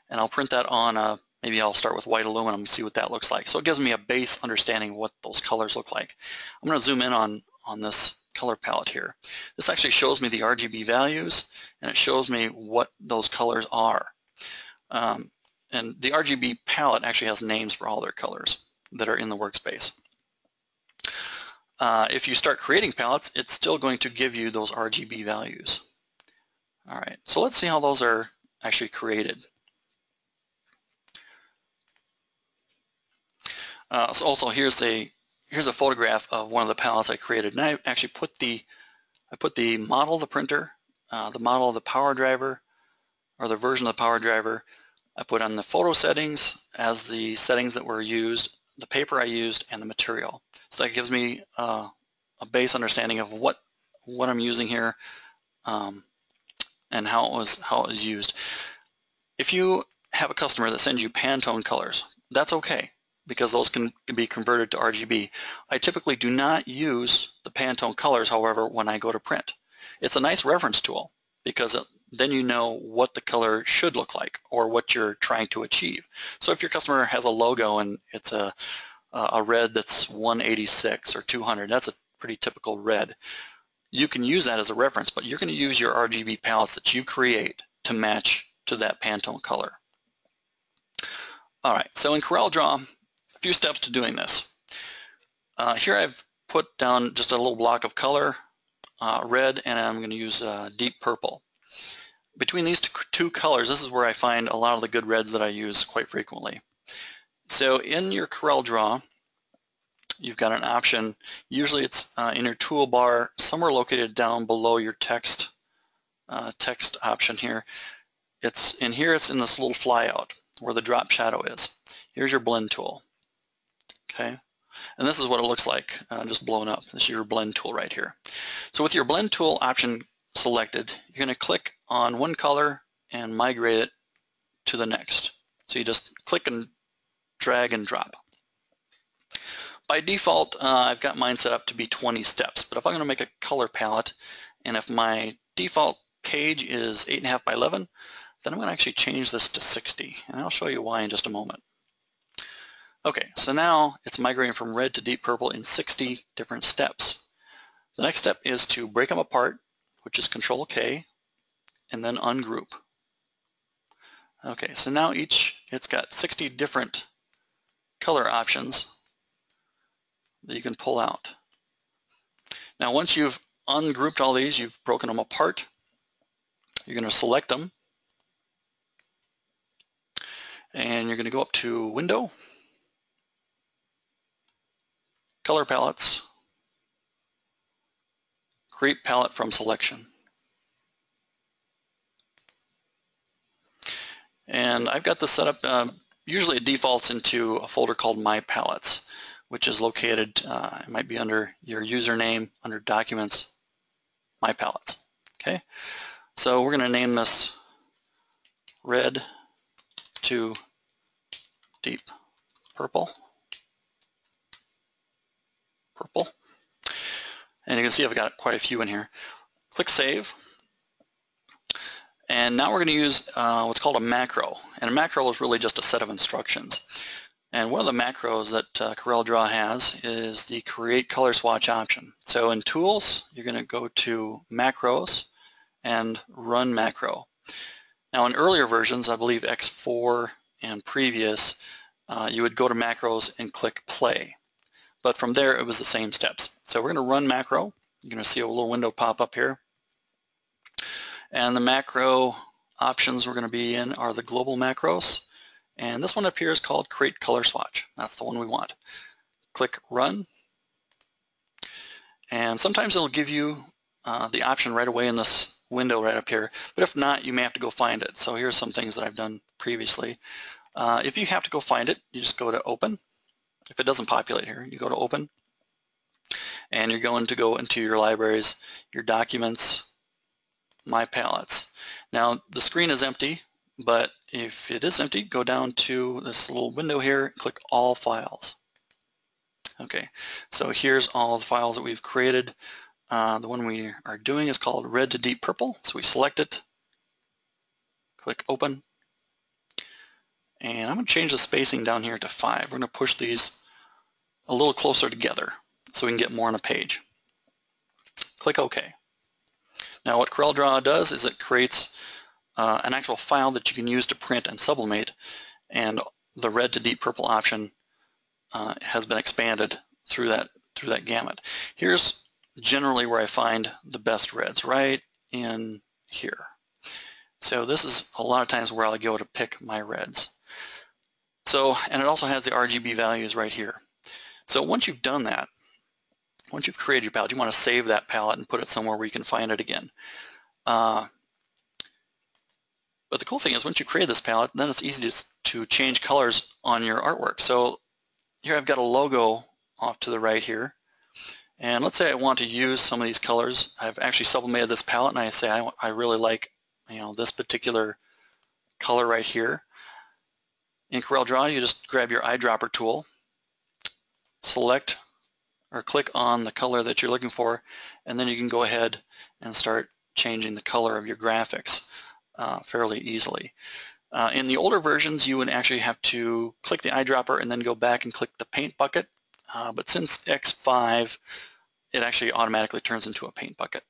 and I'll print that on a, maybe I'll start with white aluminum and see what that looks like. So it gives me a base understanding of what those colors look like. I'm going to zoom in on, on this color palette here. This actually shows me the RGB values and it shows me what those colors are. Um, and the RGB palette actually has names for all their colors that are in the workspace. Uh, if you start creating palettes, it's still going to give you those RGB values. All right, so let's see how those are actually created. Uh, so also here's a here's a photograph of one of the palettes I created, and I actually put the I put the model of the printer, uh, the model of the PowerDriver, or the version of the PowerDriver. I put on the photo settings as the settings that were used, the paper I used, and the material. So that gives me uh, a base understanding of what what I'm using here um, and how it was how it was used. If you have a customer that sends you Pantone colors, that's okay because those can, be converted to RGB. I typically do not use the Pantone colors, however, when I go to print. It's a nice reference tool because it, then you know what the color should look like or what you're trying to achieve. So if your customer has a logo and it's a, a red that's 186 or 200, that's a pretty typical red. You can use that as a reference, but you're going to use your RGB palettes that you create to match to that Pantone color. All right, so in CorelDRAW, a few steps to doing this. Uh, here I've put down just a little block of color, uh, red, and I'm going to use uh, deep purple between these two colors, this is where I find a lot of the good reds that I use quite frequently. So in your CorelDRAW, you've got an option. Usually it's uh, in your toolbar, somewhere located down below your text uh, text option here. It's in here. It's in this little flyout where the drop shadow is. Here's your blend tool. Okay, and this is what it looks like, uh, just blown up. This is your blend tool right here. So with your blend tool option selected, you're going to click on one color and migrate it to the next. So you just click and drag and drop. By default, uh, I've got mine set up to be 20 steps, but if I'm going to make a color palette, and if my default page is 8.5 by 11, then I'm going to actually change this to 60, and I'll show you why in just a moment. Okay, so now it's migrating from red to deep purple in 60 different steps. The next step is to break them apart which is Control K, and then ungroup. Okay, so now each, it's got 60 different color options that you can pull out. Now once you've ungrouped all these, you've broken them apart, you're going to select them, and you're going to go up to Window, Color Palettes, create palette from selection. And I've got this set up, uh, usually it defaults into a folder called My Palettes, which is located, uh, it might be under your username, under Documents, My Palettes, okay? So we're gonna name this red to deep purple, purple. And you can see I've got quite a few in here. Click Save. And now we're going to use uh, what's called a macro. And a macro is really just a set of instructions. And one of the macros that uh, CorelDRAW has is the Create Color Swatch option. So in Tools, you're going to go to Macros and Run Macro. Now in earlier versions, I believe X4 and previous, uh, you would go to Macros and click Play. But from there, it was the same steps. So we're going to run macro. You're going to see a little window pop up here. And the macro options we're going to be in are the global macros. And this one up here is called Create Color Swatch. That's the one we want. Click Run. And sometimes it'll give you uh, the option right away in this window right up here. But if not, you may have to go find it. So here's some things that I've done previously. Uh, if you have to go find it, you just go to Open if it doesn't populate here, you go to open and you're going to go into your libraries, your documents, my palettes. Now the screen is empty, but if it is empty, go down to this little window here, click all files. Okay, so here's all the files that we've created. Uh, the one we are doing is called red to deep purple. So we select it, click open, and I'm going to change the spacing down here to five. We're going to push these a little closer together so we can get more on a page. Click OK. Now what CorelDRAW does is it creates uh, an actual file that you can use to print and sublimate and the red to deep purple option uh, has been expanded through that through that gamut. Here's generally where I find the best reds, right in here. So this is a lot of times where I go to pick my reds. So, and it also has the RGB values right here. So once you've done that, once you've created your palette, you want to save that palette and put it somewhere where you can find it again. Uh, but the cool thing is once you create this palette, then it's easy to, to change colors on your artwork. So here I've got a logo off to the right here. And let's say I want to use some of these colors. I've actually sublimated this palette and I say I, I really like you know, this particular color right here. In CorelDRAW, you just grab your eyedropper tool, select or click on the color that you're looking for, and then you can go ahead and start changing the color of your graphics uh, fairly easily. Uh, in the older versions, you would actually have to click the eyedropper and then go back and click the paint bucket. Uh, but since X5, it actually automatically turns into a paint bucket.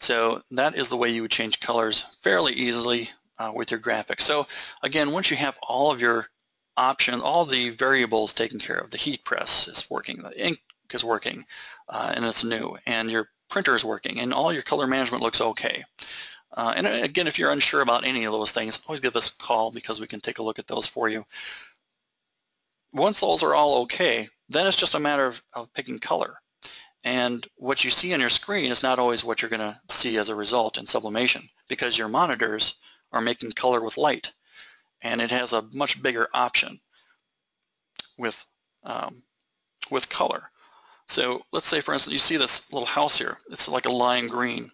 So that is the way you would change colors fairly easily uh, with your graphics. So again, once you have all of your options, all the variables taken care of, the heat press is working, the ink is working, uh, and it's new, and your printer is working, and all your color management looks okay. Uh, and again, if you're unsure about any of those things, always give us a call because we can take a look at those for you. Once those are all okay, then it's just a matter of, of picking color. And what you see on your screen is not always what you're going to see as a result in sublimation because your monitors are making color with light. And it has a much bigger option with um, with color. So let's say for instance you see this little house here. It's like a lime green.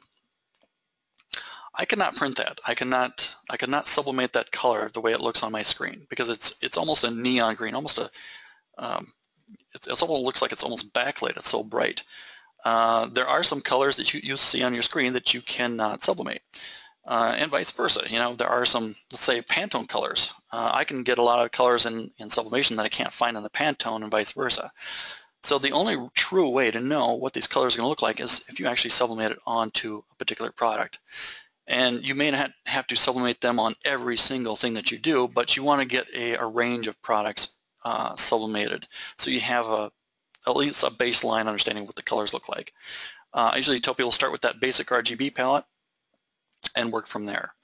I cannot print that. I cannot I cannot sublimate that color the way it looks on my screen because it's it's almost a neon green almost a um, it, it almost looks like it's almost backlit. It's so bright. Uh, there are some colors that you, you see on your screen that you cannot sublimate uh, and vice versa. You know, there are some, let's say, Pantone colors. Uh, I can get a lot of colors in, in sublimation that I can't find in the Pantone and vice versa. So the only true way to know what these colors are going to look like is if you actually sublimate it onto a particular product. And you may not have to sublimate them on every single thing that you do, but you want to get a, a range of products uh, sublimated. So you have a, at least a baseline understanding what the colors look like. Uh, I usually tell people start with that basic RGB palette and work from there.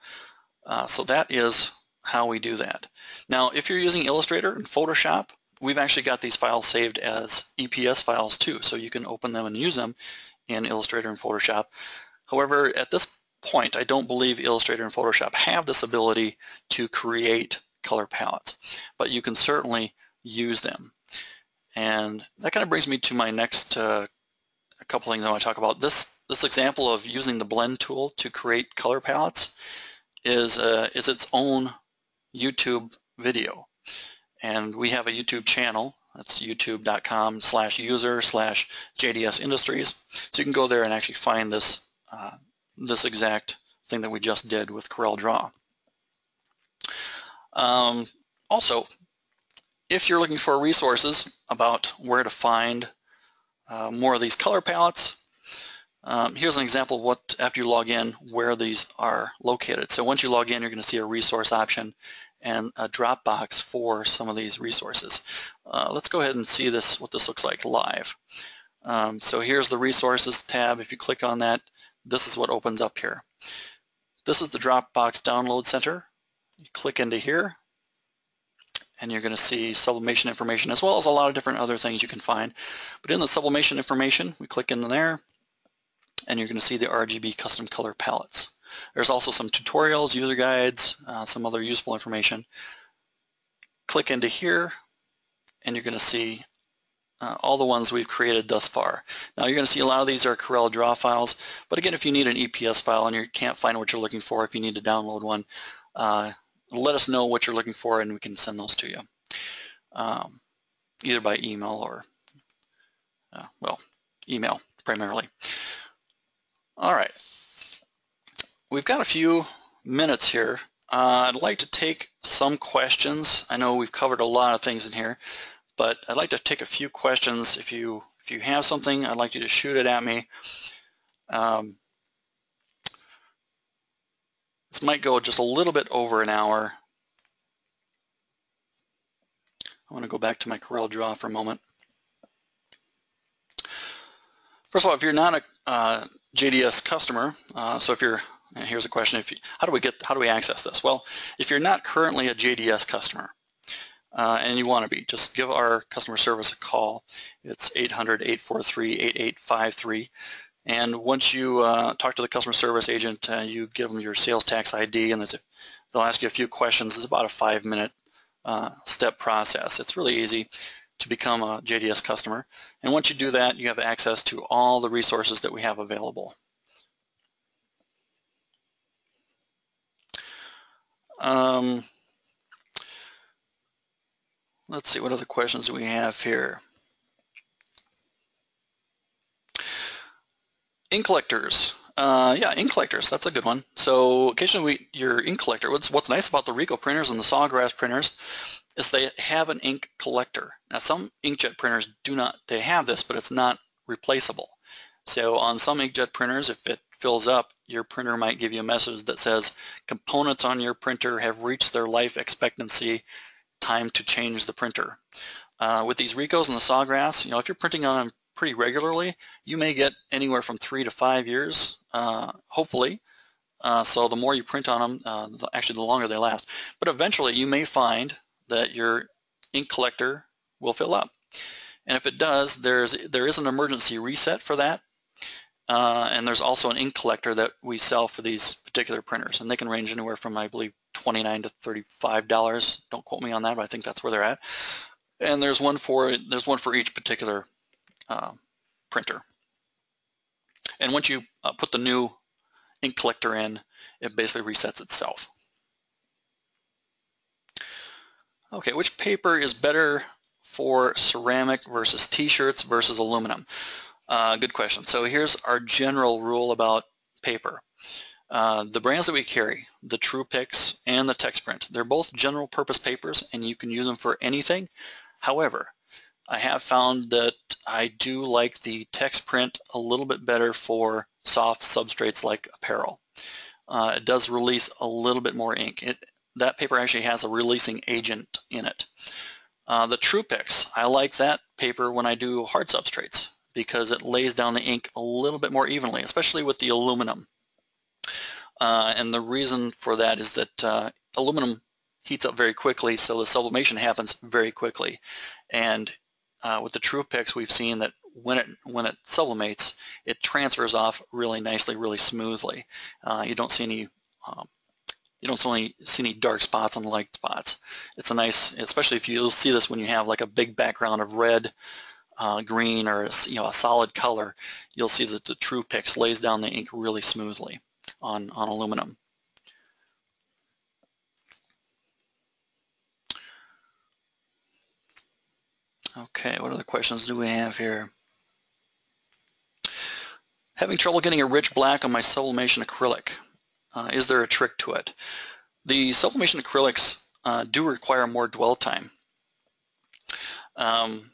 Uh, so that is how we do that. Now, if you're using Illustrator and Photoshop, we've actually got these files saved as EPS files too, so you can open them and use them in Illustrator and Photoshop. However, at this point, I don't believe Illustrator and Photoshop have this ability to create color palettes, but you can certainly use them. And that kind of brings me to my next uh, couple things I want to talk about. This this example of using the blend tool to create color palettes is, uh, is its own YouTube video. And we have a YouTube channel. That's youtube.com slash user slash JDS Industries. So you can go there and actually find this, uh, this exact thing that we just did with CorelDRAW. Um, also, if you're looking for resources about where to find uh, more of these color palettes, um, here's an example of what, after you log in, where these are located. So once you log in, you're going to see a resource option and a Dropbox for some of these resources. Uh, let's go ahead and see this, what this looks like live. Um, so here's the resources tab. If you click on that, this is what opens up here. This is the Dropbox Download Center. You click into here, and you're going to see sublimation information as well as a lot of different other things you can find. But in the sublimation information, we click in there, and you're going to see the RGB custom color palettes. There's also some tutorials, user guides, uh, some other useful information. Click into here and you're going to see uh, all the ones we've created thus far. Now you're going to see a lot of these are Corel Draw files, but again, if you need an EPS file and you can't find what you're looking for, if you need to download one, uh, let us know what you're looking for and we can send those to you, um, either by email or, uh, well, email primarily. All right, we've got a few minutes here. Uh, I'd like to take some questions. I know we've covered a lot of things in here, but I'd like to take a few questions. If you if you have something, I'd like you to shoot it at me. Um, this might go just a little bit over an hour. I want to go back to my Corel Draw for a moment. First of all, if you're not a uh, JDS customer, uh, so if you're, here's a question, if you, how do we get, how do we access this? Well, if you're not currently a JDS customer, uh, and you want to be, just give our customer service a call. It's 800-843-8853. And once you uh, talk to the customer service agent, uh, you give them your sales tax ID, and a, they'll ask you a few questions. It's about a five-minute uh, step process. It's really easy to become a JDS customer. And once you do that, you have access to all the resources that we have available. Um, let's see, what other questions we have here? Ink collectors. Uh, yeah, ink collectors, that's a good one. So occasionally we, your ink collector, what's, what's nice about the Ricoh printers and the Sawgrass printers is they have an ink collector. Now some inkjet printers do not, they have this, but it's not replaceable. So on some inkjet printers, if it fills up, your printer might give you a message that says components on your printer have reached their life expectancy, time to change the printer. Uh, with these Ricohs and the Sawgrass, you know, if you're printing on them pretty regularly, you may get anywhere from three to five years, hopefully. Uh, so the more you print on them, uh, the, actually the longer they last. But eventually you may find that your ink collector will fill up. And if it does, there's there is an emergency reset for that. Uh, and there's also an ink collector that we sell for these particular printers, and they can range anywhere from, I believe, 29 to $35. Don't quote me on that, but I think that's where they're at. And there's one for there's one for each particular uh, printer. And once you uh, put the new ink collector in, it basically resets itself. Okay, which paper is better for ceramic versus t-shirts versus aluminum? Uh, good question. So here's our general rule about paper. Uh, the brands that we carry, the Truepix and the Texprint, they're both general purpose papers and you can use them for anything. However, I have found that I do like the TexPrint a little bit better for soft substrates like apparel. Uh, it does release a little bit more ink. It, that paper actually has a releasing agent in it. Uh, the Truepix, I like that paper when I do hard substrates because it lays down the ink a little bit more evenly, especially with the aluminum. Uh, and the reason for that is that uh, aluminum heats up very quickly, so the sublimation happens very quickly. And uh, with the Truepix, we've seen that when it when it sublimates, it transfers off really nicely, really smoothly. Uh, you don't see any um, you don't see any dark spots on light spots. It's a nice, especially if you'll see this when you have like a big background of red, uh, green, or you know a solid color, you'll see that the Truepix lays down the ink really smoothly on, on aluminum. Okay, what other questions do we have here? Having trouble getting a rich black on my sublimation acrylic. Uh, is there a trick to it? The sublimation acrylics uh, do require more dwell time. Um,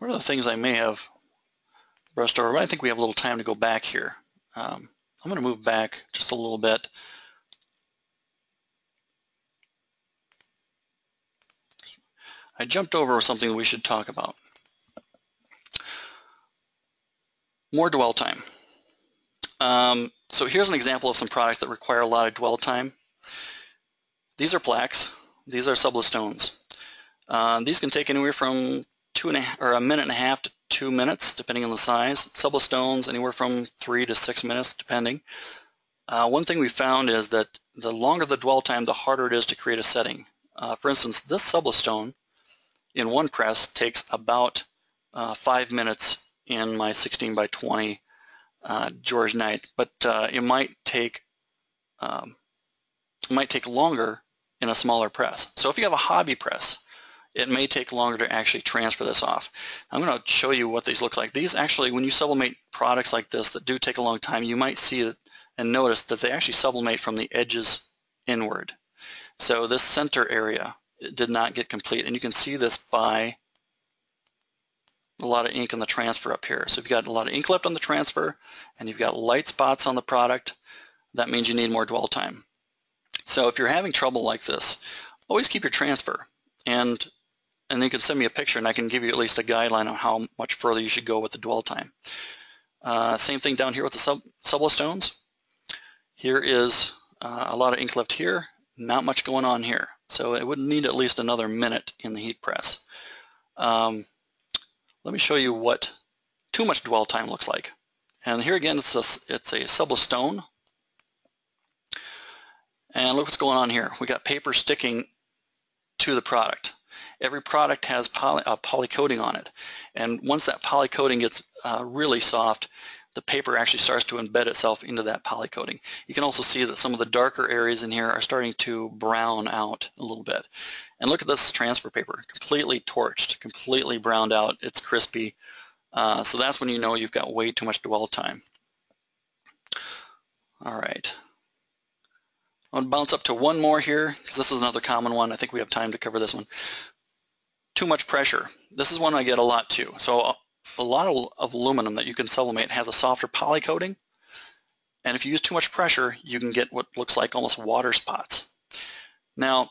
are the things I may have brushed over? I think we have a little time to go back here. Um, I'm going to move back just a little bit. I jumped over something we should talk about. More dwell time. Um, so here's an example of some products that require a lot of dwell time. These are plaques. These are subless. Uh, these can take anywhere from two and a, or a minute and a half to two minutes, depending on the size. Subless anywhere from three to six minutes, depending. Uh, one thing we found is that the longer the dwell time, the harder it is to create a setting. Uh, for instance, this subless in one press takes about uh, five minutes in my 16 by 20 uh, Geo Knight, but uh, it might take um, it might take longer in a smaller press. So if you have a hobby press, it may take longer to actually transfer this off. I'm going to show you what these look like. These actually, when you sublimate products like this that do take a long time, you might see and notice that they actually sublimate from the edges inward. So this center area did not get complete, and you can see this by a lot of ink on the transfer up here. So if you've got a lot of ink left on the transfer and you've got light spots on the product, that means you need more dwell time. So if you're having trouble like this, always keep your transfer and and you can send me a picture and I can give you at least a guideline on how much further you should go with the dwell time. Uh, same thing down here with the sub, stones. Here is uh, a lot of ink left here, not much going on here. So it would need at least another minute in the heat press. Um, let me show you what too much dwell time looks like. And here again, it's a, it's a stone. And look what's going on here. We got paper sticking to the product. Every product has poly, uh, poly coating on it. And once that poly coating gets uh, really soft, the paper actually starts to embed itself into that poly coating. You can also see that some of the darker areas in here are starting to brown out a little bit. And look at this transfer paper, completely torched, completely browned out. It's crispy. Uh, so that's when you know you've got way too much dwell time. All right. Gonna bounce up to one more here because this is another common one. I think we have time to cover this one. Too much pressure. This is one I get a lot too. So a lot of, aluminum that you can sublimate has a softer poly coating. And if you use too much pressure, you can get what looks like almost water spots. Now,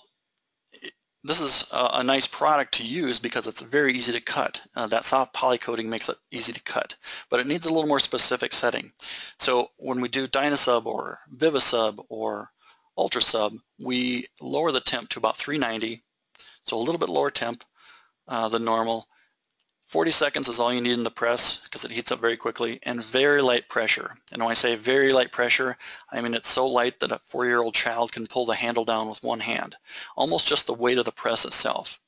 this is a, a nice product to use because it's very easy to cut. Uh, that soft poly coating makes it easy to cut, but it needs a little more specific setting. So when we do Dynasub or Vivisub or Ultrasub, we lower the temp to about 390, so a little bit lower temp uh, than normal. 40 seconds is all you need in the press because it heats up very quickly and very light pressure. And when I say very light pressure, I mean it's so light that a four-year-old child can pull the handle down with one hand, almost just the weight of the press itself.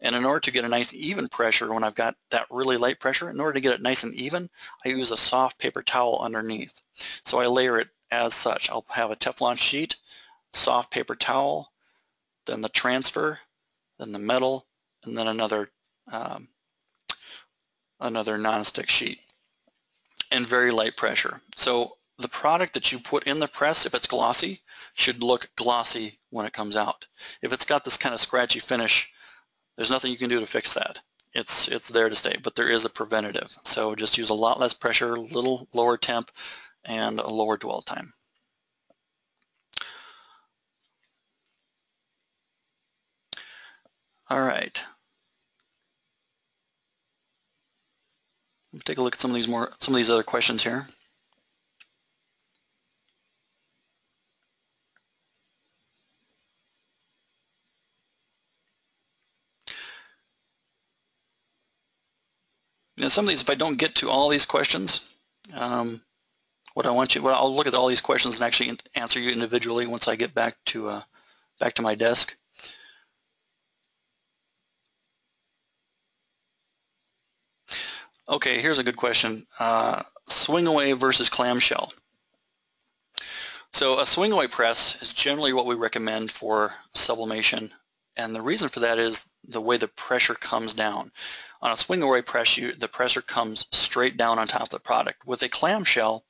And in order to get a nice even pressure when I've got that really light pressure, in order to get it nice and even, I use a soft paper towel underneath. So I layer it as such. I'll have a Teflon sheet soft paper towel, then the transfer, then the metal, and then another um, another nonstick sheet and very light pressure. So the product that you put in the press, if it's glossy, should look glossy when it comes out. If it's got this kind of scratchy finish, there's nothing you can do to fix that. It's, it's there to stay, but there is a preventative. So just use a lot less pressure, a little lower temp, and a lower dwell time. All right. Let's take a look at some of these more, some of these other questions here. Now, some of these, if I don't get to all these questions, um, what I want you, well, I'll look at all these questions and actually answer you individually once I get back to uh, back to my desk. Okay, here's a good question. Uh, swing away versus clamshell. So a swing away press is generally what we recommend for sublimation. And the reason for that is the way the pressure comes down. On a swing away press, you, the pressure comes straight down on top of the product. With a clamshell,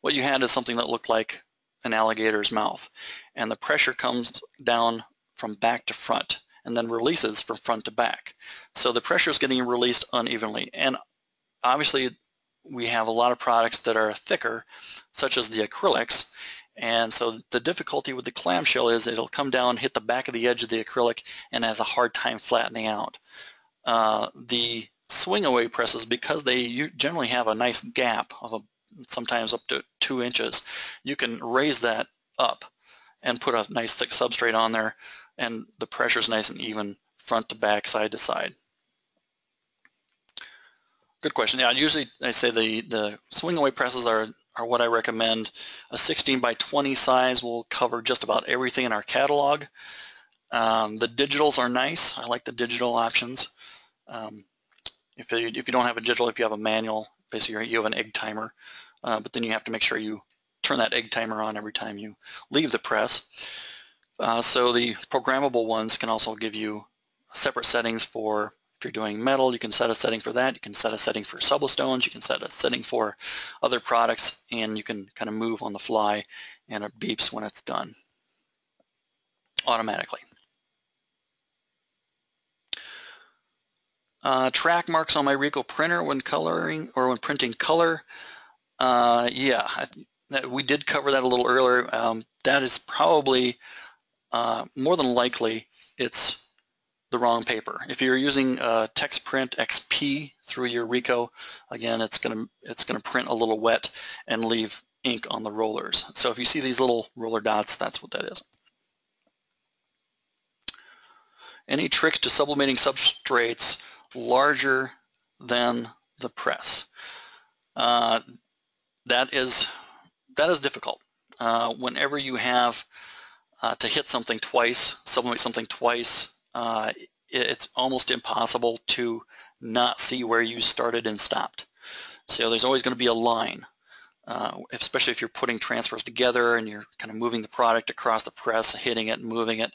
what you had is something that looked like an alligator's mouth. And the pressure comes down from back to front and then releases from front to back. So the pressure is getting released unevenly. And obviously we have a lot of products that are thicker, such as the acrylics, and so the difficulty with the clamshell is it'll come down, hit the back of the edge of the acrylic, and has a hard time flattening out. Uh, the swing away presses, because they generally have a nice gap of a, sometimes up to two inches, you can raise that up and put a nice thick substrate on there, and the pressure is nice and even front to back, side to side. Good question. Yeah, usually I say the, the swing away presses are, are what I recommend. A 16 by 20 size will cover just about everything in our catalog. Um, the digitals are nice. I like the digital options. Um, if, you, if you don't have a digital, if you have a manual, basically you have an egg timer, uh, but then you have to make sure you turn that egg timer on every time you leave the press. Uh, so the programmable ones can also give you separate settings for if you're doing metal, you can set a setting for that. You can set a setting for sublistones. You can set a setting for other products, and you can kind of move on the fly, and it beeps when it's done automatically. Uh, track marks on my Ricoh printer when coloring or when printing color. Uh, yeah, I, we did cover that a little earlier. Um, that is probably uh, more than likely it's the wrong paper. If you're using uh, TexPrint XP through your Ricoh, again, it's gonna it's gonna print a little wet and leave ink on the rollers. So if you see these little roller dots, that's what that is. Any tricks to sublimating substrates larger than the press? Uh, that is that is difficult. Uh, whenever you have uh, to hit something twice, sublimate something twice, uh, it's almost impossible to not see where you started and stopped. So there's always going to be a line, uh, especially if you're putting transfers together and you're kind of moving the product across the press, hitting it moving it.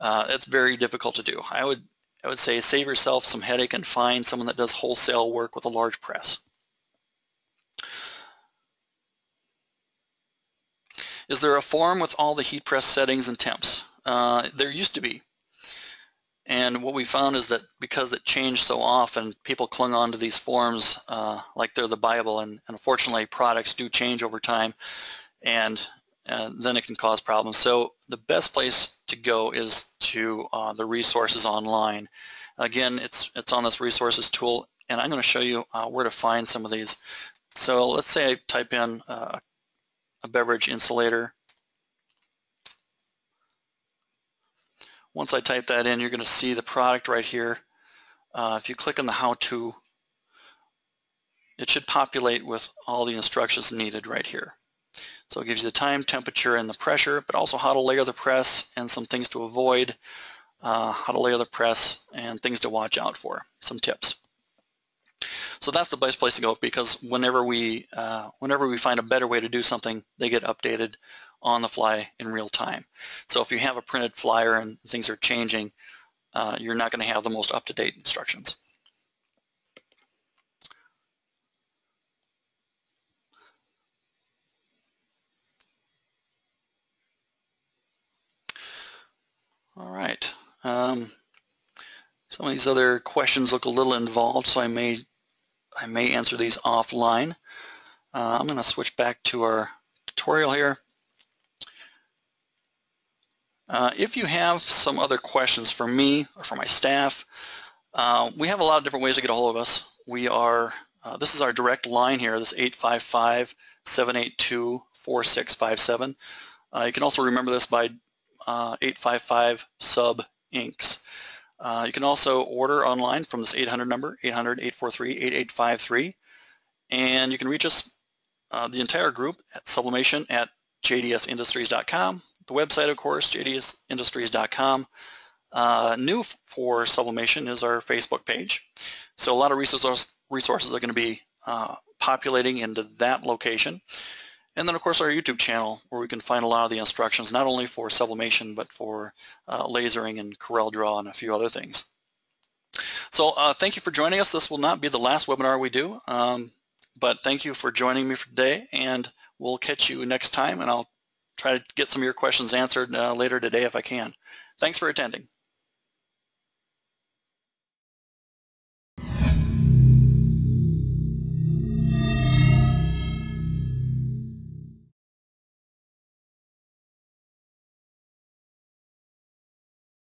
Uh, it's very difficult to do. I would I would say save yourself some headache and find someone that does wholesale work with a large press. Is there a form with all the heat press settings and temps? Uh, there used to be. And what we found is that because it changed so often, people clung on to these forms uh, like they're the Bible. And, and, unfortunately, products do change over time, and, and, then it can cause problems. So the best place to go is to uh, the resources online. Again, it's, it's on this resources tool, and I'm going to show you uh, where to find some of these. So let's say I type in uh, a beverage insulator Once I type that in, you're going to see the product right here. Uh, if you click on the how-to, it should populate with all the instructions needed right here. So it gives you the time, temperature, and the pressure, but also how to layer the press and some things to avoid, uh, how to layer the press, and things to watch out for, some tips. So that's the best place to go because whenever we uh, whenever we find a better way to do something, they get updated on the fly in real time. So if you have a printed flyer and things are changing, uh, you're not going to have the most up-to-date instructions. All right. Um, some of these other questions look a little involved, so I may I may answer these offline. Uh, I'm going to switch back to our tutorial here. Uh, if you have some other questions for me or for my staff, uh, we have a lot of different ways to get a hold of us. We are, uh, this is our direct line here, this 855-782-4657. Uh, you can also remember this by 855-SUB-INKS. Uh, uh, you can also order online from this 800 number, 800-843-8853. And you can reach us, the entire group, at sublimation at jdsindustries.com the website, of course, jdsindustries.com. Uh, new for sublimation is our Facebook page. So a lot of resources, resources are going to be uh, populating into that location. And then, of course, our YouTube channel, where we can find a lot of the instructions, not only for sublimation, but for uh, lasering and Corel Draw and a few other things. So uh, thank you for joining us. This will not be the last webinar we do, um, but thank you for joining me for today, and we'll catch you next time, and I'll try to get some of your questions answered uh, later today if I can. Thanks for attending.